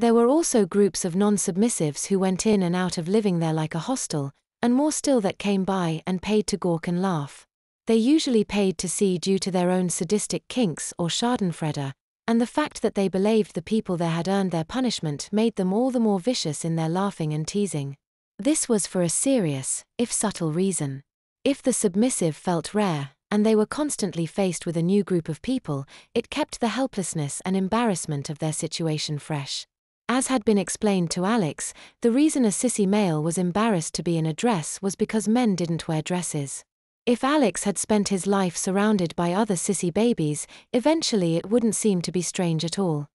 There were also groups of non-submissives who went in and out of living there like a hostel, and more still that came by and paid to gawk and laugh. They usually paid to see due to their own sadistic kinks or schadenfreude, and the fact that they believed the people there had earned their punishment made them all the more vicious in their laughing and teasing. This was for a serious, if subtle reason. If the submissive felt rare, and they were constantly faced with a new group of people, it kept the helplessness and embarrassment of their situation fresh. As had been explained to Alex, the reason a sissy male was embarrassed to be in a dress was because men didn't wear dresses. If Alex had spent his life surrounded by other sissy babies, eventually it wouldn't seem to be strange at all.